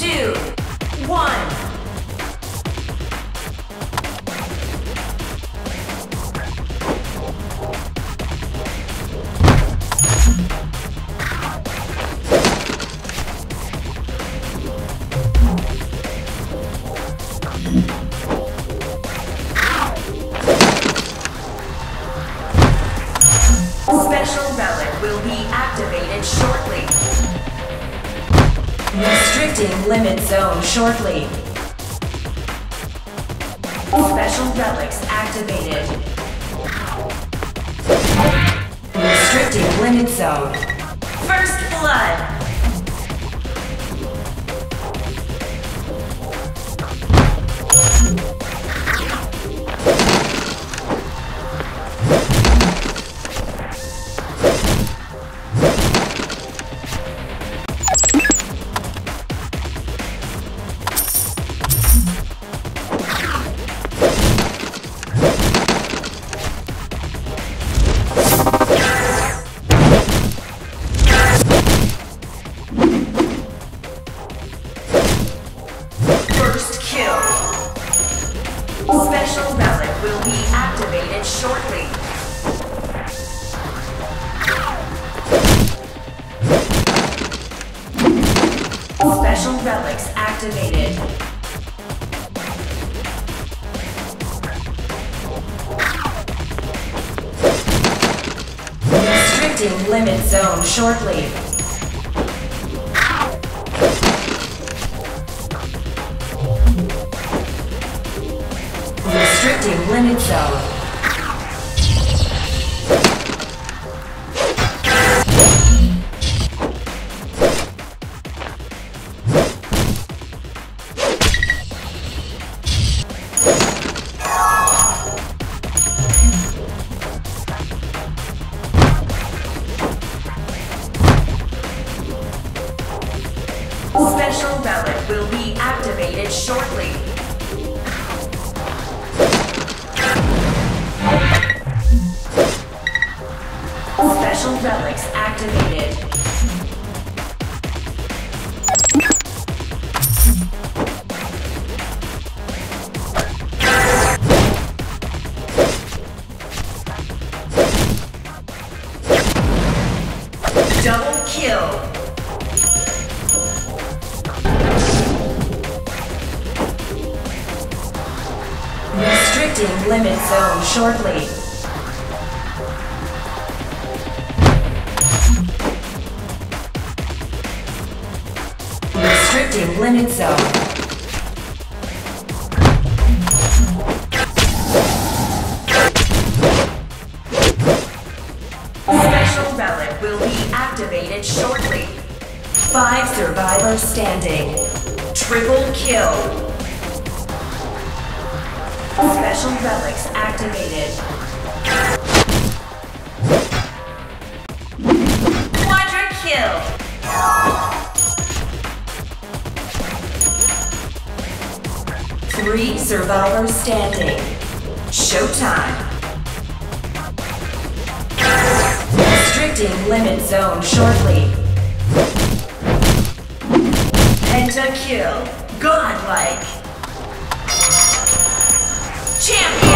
two, one. Special relic will be Restricting limit zone shortly. Special relics activated. Restricting limit zone. First blood. Relics activated. Restricting limit zone shortly. Restricting limit zone. Special relic will be activated shortly. Special relics activated. Double kill. Restricting limit zone shortly. Restricting limit zone. Special relic will be activated shortly. Five survivors standing. Triple kill. Special relics activated. Quadra kill. Three survivors standing. Showtime. Restricting limit zone shortly. Penta kill. Godlike. Champion!